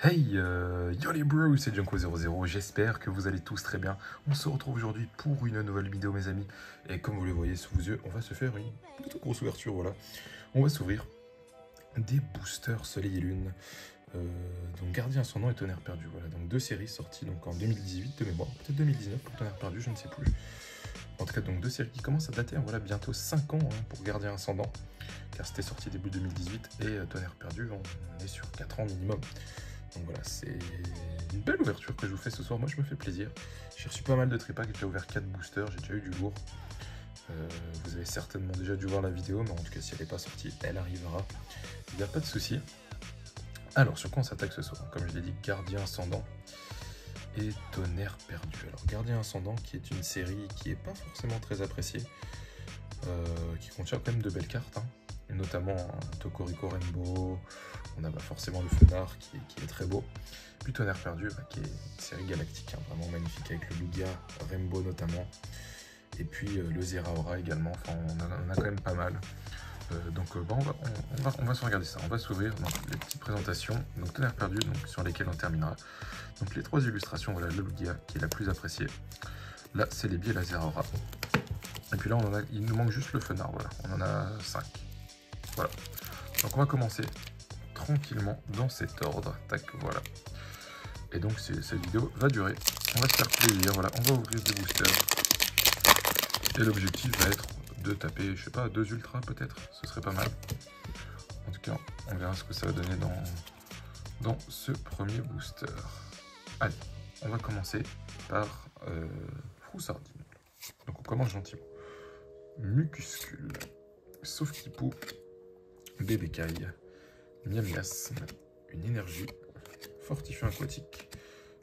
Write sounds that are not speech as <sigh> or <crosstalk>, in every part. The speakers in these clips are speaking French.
Hey, euh, yo les bros, c'est Junko00, j'espère que vous allez tous très bien. On se retrouve aujourd'hui pour une nouvelle vidéo mes amis. Et comme vous le voyez sous vos yeux, on va se faire une plutôt grosse ouverture, voilà. On va s'ouvrir des boosters Soleil et Lune. Euh, donc Gardien son nom et Tonnerre perdu, voilà. Donc deux séries sorties donc en 2018 de mémoire, peut-être 2019 pour Tonnerre perdu, je ne sais plus. En tout cas donc deux séries qui commencent à dater, hein, voilà, bientôt 5 ans hein, pour Gardien Ascendant. Car c'était sorti début 2018 et euh, Tonnerre perdu, on est sur 4 ans minimum. Donc voilà, c'est une belle ouverture que je vous fais ce soir. Moi, je me fais plaisir. J'ai reçu pas mal de tripacks. J'ai déjà ouvert 4 boosters. J'ai déjà eu du lourd. Euh, vous avez certainement déjà dû voir la vidéo, mais en tout cas, si elle n'est pas sortie, elle arrivera. Il n'y a pas de souci. Alors, sur quoi on s'attaque ce soir? Comme je l'ai dit, Gardien Ascendant et Tonnerre Perdu. Alors, Gardien Ascendant, qui est une série qui n'est pas forcément très appréciée, euh, qui contient quand même de belles cartes. Hein notamment Tokoriko Rainbow, on a bah, forcément le Fenard qui est, très beau, puis Tonnerre Perdu bah, qui est une série galactique, hein, vraiment magnifique avec le Lugia, Rainbow notamment, et puis euh, le Zeraora également, enfin on a, quand même pas mal. Euh, donc euh, bon, on, va, on, va, se regarder ça, on va s'ouvrir les petites présentations, donc Tonnerre Perdu, donc, sur lesquelles on terminera. Donc les trois illustrations, voilà le Lugia qui est la plus appréciée. Là c'est les biais la Zeraora. Et puis là en il nous manque juste le Fenard, voilà, on en a 5. Voilà. Donc on va commencer tranquillement dans cet ordre. Tac, voilà. Et donc cette vidéo va durer. On va se faire plaisir, voilà. On va ouvrir des boosters. Et l'objectif va être de taper, je sais pas, deux ultras peut-être. Ce serait pas mal. En tout cas, on verra ce que ça va donner dans, dans ce premier booster. Allez, on va commencer par euh, Froussardine. Donc on commence gentiment. Mucuscule. Sauf Bébé Caille, Miamiasme, une énergie, fortifiant aquatique,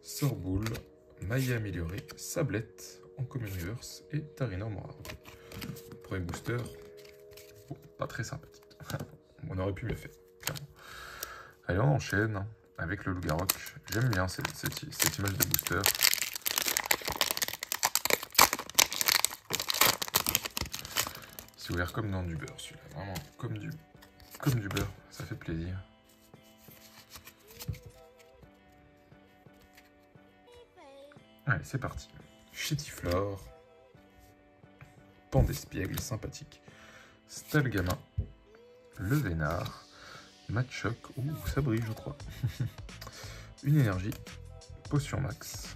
Sorboule, Maïa améliorée, Sablette, en Common Reverse et Tarina. Premier booster, pas très sympathique. <laughs> on aurait pu mieux faire, clairement. Allez, on enchaîne avec le Loup-Garroc. J'aime bien cette, image de booster. C'est ouvert comme dans du beurre celui-là, vraiment comme du comme du beurre, ça fait plaisir. Allez, c'est parti. Chétiflore. Pandespiègle, sympathique. Stalgama. Le Vénard. Matchoc. Ouh, ça brille, je crois. <laughs> Une énergie. Potion max.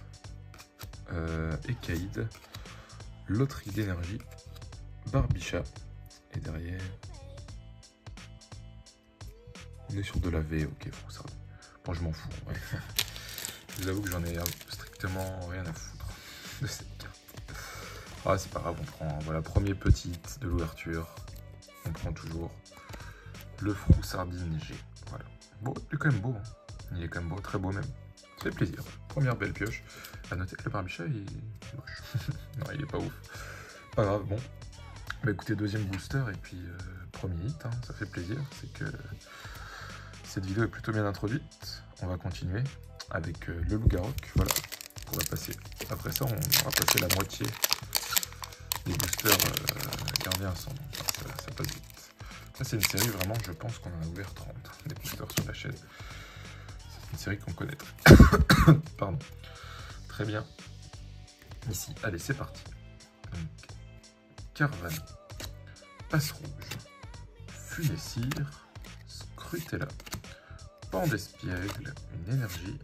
Euh. Loterie d'énergie. Barbichat. Et derrière, on est sur de la V, ok, faut ça. Bon, je m'en fous. <laughs> je vous avoue que j'en ai strictement rien à foutre de cette carte. Ah, c'est pas grave, on prend, voilà, premier petite de l'ouverture. On prend toujours le Froussardine G. Voilà. Bon, il est quand même beau. Hein. Il est quand même beau, très beau même. Ça fait plaisir. Première belle pioche. À noter que le barbichat, il est moche. <laughs> non, il est pas ouf. Pas grave, bon. Bah écoutez, deuxième booster et puis euh, premier hit, hein, ça fait plaisir. C'est que cette vidéo est plutôt bien introduite. On va continuer avec euh, le loup-garroc. Voilà, on va passer. Après ça, on va passer la moitié des boosters euh, gardiens Ça, ça, passe vite. Ça, c'est une série vraiment, je pense qu'on en a ouvert 30 des boosters sur la chaîne. C'est une série qu'on connaît. <coughs> Pardon. Très bien. Ici, allez, c'est parti. Donc, Caravane, Passe Rouge, Funessire, Scrutella, Pan d'espiègle, une énergie,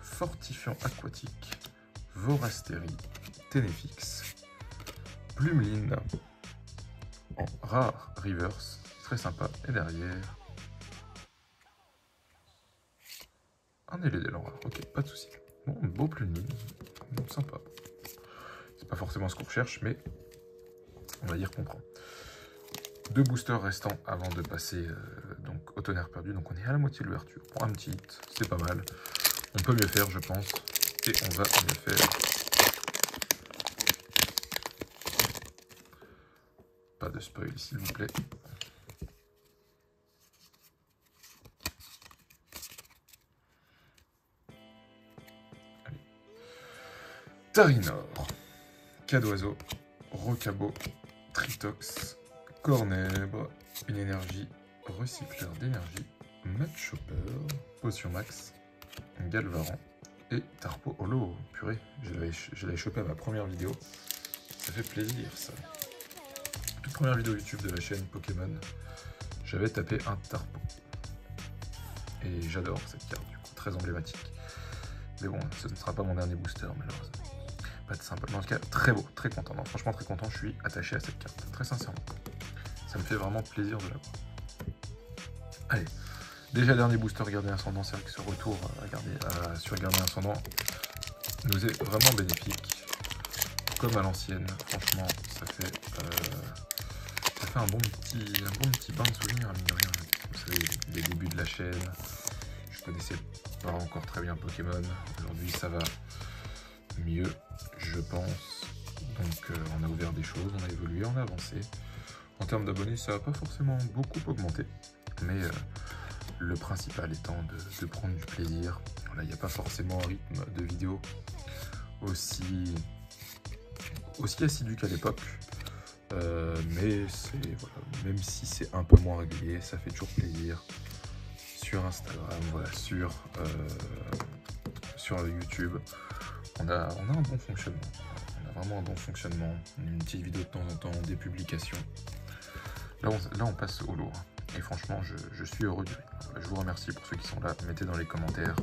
fortifiant aquatique, Vorastérie, Ténéfix, Plumeline, en rare reverse, très sympa, et derrière, un LDL en rare, ok, pas de souci. Bon, beau Plumeline, sympa. C'est pas forcément ce qu'on recherche, mais on va dire qu'on prend deux boosters restants avant de passer euh, tonnerre perdu. Donc on est à la moitié de l'ouverture. Pour un petit hit, c'est pas mal. On peut mieux faire, je pense. Et on va mieux faire. Pas de spoil, s'il vous plaît. Allez. Tarinor, Cadoiseau, Rocabo, Tritox, Cornèbre, une énergie, recycleur d'énergie, Match Chopper, potion max, Galvaran et Tarpo Holo. Purée, je l'avais chopé à ma première vidéo. Ça fait plaisir ça. Toute première vidéo YouTube de la chaîne Pokémon, j'avais tapé un Tarpo. Et j'adore cette carte du coup, très emblématique. Mais bon, ce ne sera pas mon dernier booster malheureusement. Pas de simple. Mais en tout cas, très beau, très content. franchement, très content. Je suis attaché à cette carte, très sincèrement. Ça me fait vraiment plaisir de l'avoir. Allez, déjà dernier booster Gardien Ascendant, c'est vrai que ce retour sur Gardien Ascendant nous est vraiment bénéfique. Comme à l'ancienne, franchement, ça fait, euh, ça fait un, bon petit, un bon petit bain de souvenirs, mine de rien. Vous savez, les débuts de la chaîne, je connaissais pas encore très bien Pokémon. Aujourd'hui, ça va mieux, je pense. Donc, euh, on a ouvert des choses, on a évolué, on a avancé. En termes d'abonnés, ça n'a pas forcément beaucoup augmenté, mais euh, le principal étant de, prendre du plaisir. il n'y a pas forcément un rythme de vidéo aussi, aussi assidu qu'à l'époque, euh, mais même si c'est un peu moins régulier, ça fait toujours plaisir. Sur Instagram, voilà, sur, euh, sur YouTube, on a, on a un bon fonctionnement. On a vraiment un bon fonctionnement. Une petite vidéo de temps en temps, des publications. Là, on, passe au lourd. Et franchement, je, suis heureux du Je vous remercie pour ceux qui sont là. Mettez dans les commentaires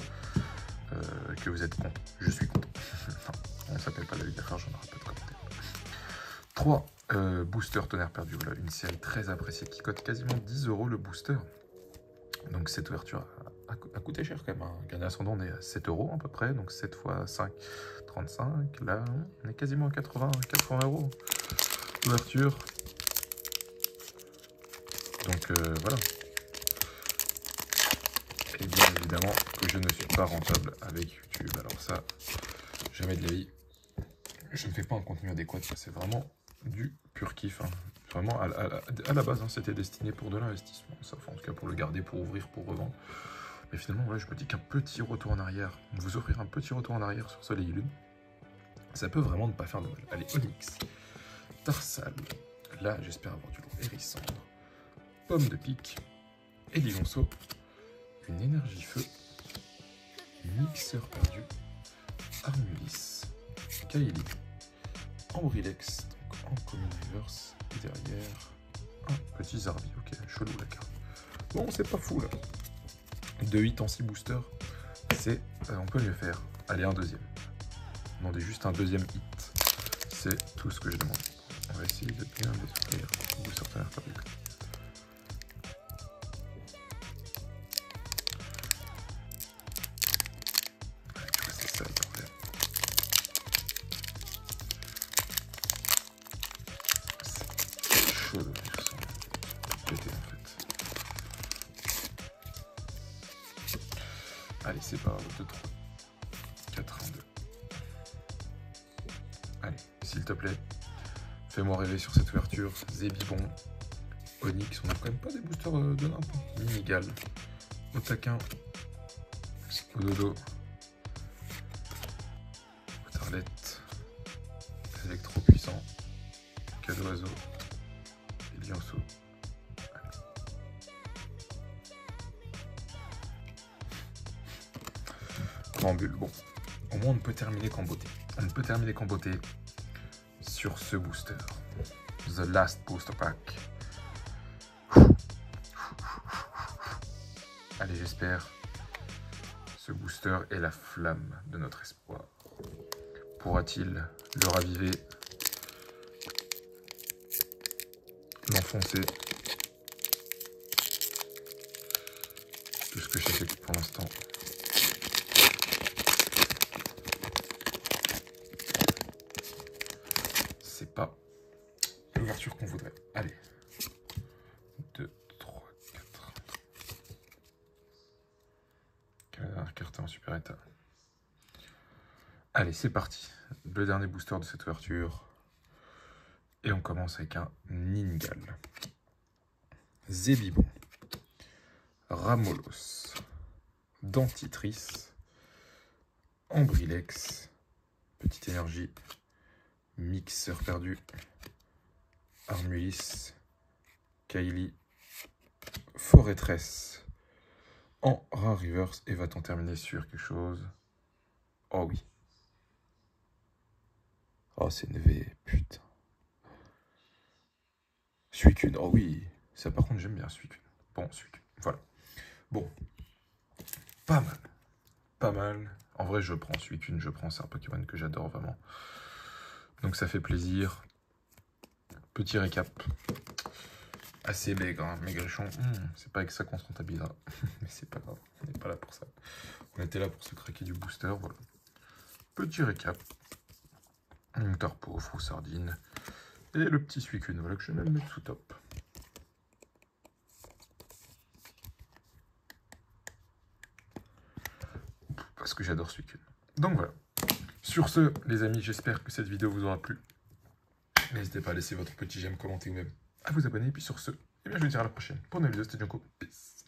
euh, que vous êtes content. Je suis content. <laughs> on ne s'appelle pas David Lafarge, j'en aurai pas de commentaires. 3. Euh, booster tonnerre perdu. Voilà, une série très appréciée qui cote quasiment 10 euros le booster. Donc cette ouverture a, coûté cher quand même. Hein. Ascendant, on est à 7 euros à peu près. Donc 7 fois 5, 35. Là, on est quasiment à 80, 80 euros. Ouverture, donc euh, voilà. Et bien évidemment que je ne suis pas rentable avec YouTube. Alors ça, jamais de la vie. Je ne fais pas un contenu adéquat, ça c'est vraiment du pur kiff. Hein. Vraiment, à, la base, hein, c'était destiné pour de l'investissement. Ça, en tout cas pour le garder, pour ouvrir, pour revendre. Mais finalement, voilà, je me dis qu'un petit retour en arrière, vous offrir un petit retour en arrière sur Soleil et Lune, ça peut vraiment ne pas faire de mal. Allez, Onyx, Tarsal, là j'espère avoir du lourd, Hérissandre, Pomme de pique, Elilonceau, une énergie feu, Mixeur perdu, Armulis, Kaeli, Ambrilex, donc en common reverse, et derrière un petit Zarbi, ok, chelou la carte. Bon, c'est pas fou là. De 8 en 6 boosters, c'est, euh, on peut mieux faire. Allez, un deuxième. Demandez juste un deuxième hit. C'est tout ce que je demande. On va essayer de bien Allez, c'est pas 2, 3, 4, 1, 2. Allez, s'il te plaît, fais-moi rêver sur cette ouverture. Zébibon, Onyx, on a quand même pas des boosters euh, de nimp. Minigal, Otaquin, Ododo, Otarlette, Electro puissant, Cadoiseau, Lionceau. Bon, au moins on ne peut terminer qu'en beauté. On ne peut terminer qu'en beauté sur ce booster. The Last Booster Pack. Allez, j'espère. Ce booster est la flamme de notre espoir. Pourra-t-il le raviver? L'enfoncer Tout ce que je sais pour l'instant, qu'on voudrait. Allez. 2, 3, 4. carte en super état. Allez, c'est parti. Le dernier booster de cette ouverture. Et on commence avec un Ningal. Zébibon. Ramolos. Dentitrice. Ambrilex. Petite énergie. Mixeur perdu. Armulis, Kylie, Forêtresse, en rare reverse. Et va-t-on terminer sur quelque chose? Oh oui. Oh, c'est V, putain. Suicune, oh oui. Ça, par contre, j'aime bien Suicune. Bon, Suicune, voilà. Bon. Pas mal. Pas mal. En vrai, je prends Suicune, je prends. C'est un Pokémon que j'adore vraiment. Donc, ça fait plaisir. Petit récap. Assez maigre, hein. maigrichon. Hmm, c'est pas avec ça qu'on se rentabilisera. <laughs> Mais c'est pas grave, on n'est pas là pour ça. On était là pour se craquer du booster, voilà. Petit récap. Une faux sardine. Et le petit suicune, voilà que je vais mettre sous top. Parce que j'adore suicune. Donc voilà. Sur ce, les amis, j'espère que cette vidéo vous aura plu. N'hésitez pas à laisser votre petit j'aime, commenter ou même à vous abonner. Et puis sur ce, eh bien, je vous dis à la prochaine pour une nouvelle vidéo. C'était Junko. Peace.